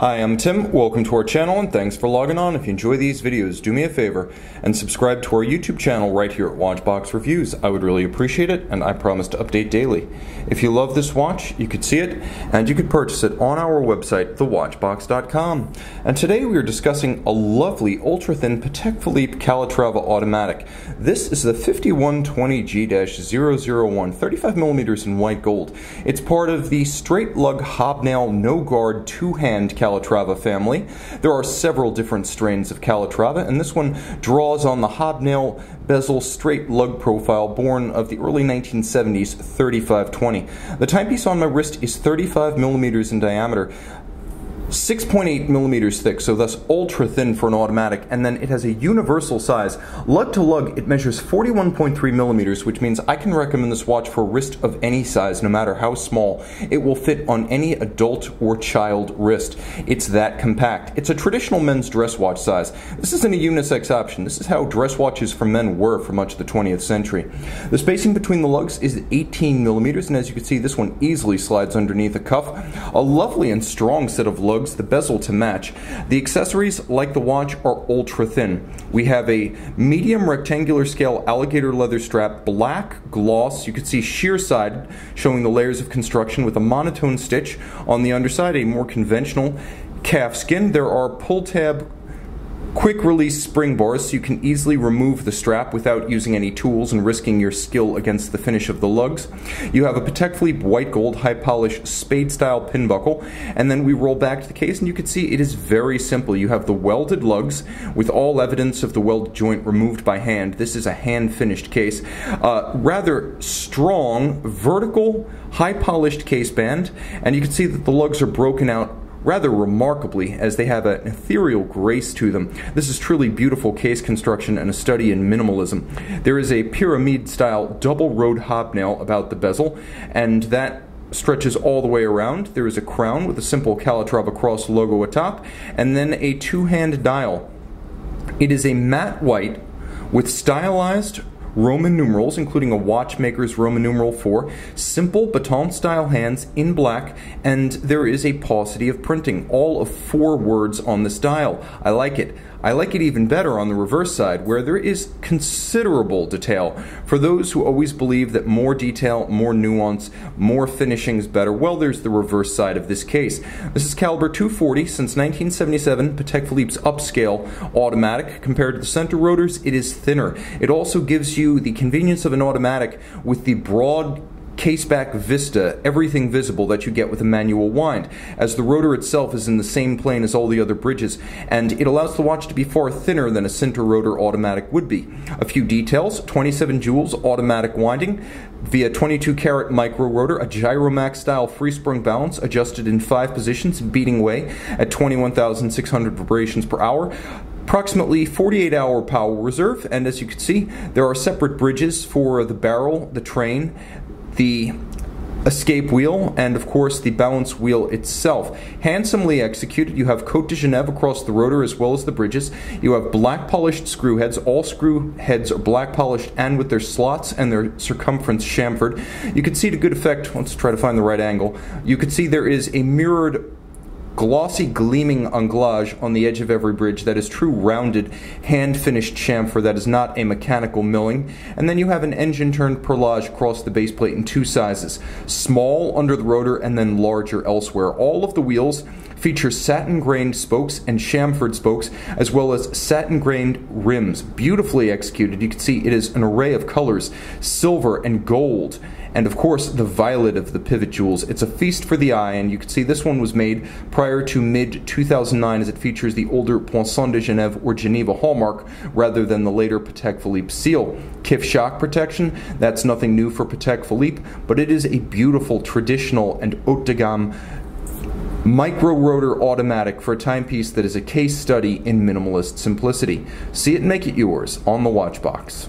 Hi, I'm Tim. Welcome to our channel and thanks for logging on. If you enjoy these videos, do me a favor and subscribe to our YouTube channel right here at Watchbox Reviews. I would really appreciate it and I promise to update daily. If you love this watch, you could see it and you could purchase it on our website, thewatchbox.com. And today we are discussing a lovely ultra-thin Patek Philippe Calatrava automatic. This is the 5120G-001, 35 millimeters in white gold. It's part of the straight lug hobnail no guard two-hand Calatrava family. There are several different strains of Calatrava, and this one draws on the hobnail bezel straight lug profile born of the early 1970s 3520. The timepiece on my wrist is 35 millimeters in diameter. 6.8 millimeters thick, so thus ultra thin for an automatic, and then it has a universal size. Lug to lug, it measures 41.3 millimeters, which means I can recommend this watch for a wrist of any size, no matter how small. It will fit on any adult or child wrist. It's that compact. It's a traditional men's dress watch size. This isn't a unisex option. This is how dress watches for men were for much of the 20th century. The spacing between the lugs is 18 millimeters, and as you can see, this one easily slides underneath a cuff. A lovely and strong set of lugs lugs, the bezel to match. The accessories, like the watch, are ultra thin. We have a medium rectangular scale alligator leather strap, black gloss. You can see sheer side showing the layers of construction with a monotone stitch. On the underside, a more conventional calf skin. There are pull tab Quick release spring bars so you can easily remove the strap without using any tools and risking your skill against the finish of the lugs. You have a Patek Philippe white gold high polish spade style pin buckle and then we roll back to the case and you can see it is very simple. You have the welded lugs with all evidence of the weld joint removed by hand. This is a hand finished case. Uh, rather strong vertical high polished case band and you can see that the lugs are broken out rather remarkably as they have an ethereal grace to them. This is truly beautiful case construction and a study in minimalism. There is a pyramid style double road hobnail about the bezel, and that stretches all the way around. There is a crown with a simple Calatrava cross logo atop, and then a two hand dial. It is a matte white with stylized Roman numerals, including a watchmaker's Roman numeral 4, simple baton style hands in black, and there is a paucity of printing, all of four words on this dial. I like it. I like it even better on the reverse side, where there is considerable detail. For those who always believe that more detail, more nuance, more finishing is better, well, there's the reverse side of this case. This is caliber 240 since 1977, Patek Philippe's upscale automatic. Compared to the center rotors, it is thinner. It also gives you the convenience of an automatic with the broad caseback vista, everything visible that you get with a manual wind, as the rotor itself is in the same plane as all the other bridges, and it allows the watch to be far thinner than a center rotor automatic would be. A few details 27 jewels automatic winding via 22 karat micro rotor, a Gyromax style free sprung balance adjusted in five positions, beating way at 21,600 vibrations per hour approximately 48 hour power reserve and as you can see there are separate bridges for the barrel the train the escape wheel, and of course the balance wheel itself. Handsomely executed, you have Cote de Genève across the rotor as well as the bridges. You have black polished screw heads. All screw heads are black polished and with their slots and their circumference chamfered. You can see to good effect, let's try to find the right angle. You can see there is a mirrored glossy gleaming anglage on the edge of every bridge that is true rounded hand finished chamfer that is not a mechanical milling. And then you have an engine turned perlage across the base plate in two sizes small under the rotor and then larger elsewhere. All of the wheels feature satin grained spokes and chamfered spokes as well as satin grained rims beautifully executed. You can see it is an array of colors silver and gold and of course the violet of the pivot jewels. It's a feast for the eye, and you can see this one was made prior to mid 2009 as it features the older Poinçon de Genève or Geneva hallmark rather than the later Patek Philippe seal. Kif shock protection, that's nothing new for Patek Philippe, but it is a beautiful traditional and haute de gamme micro rotor automatic for a timepiece that is a case study in minimalist simplicity. See it and make it yours on the Watchbox.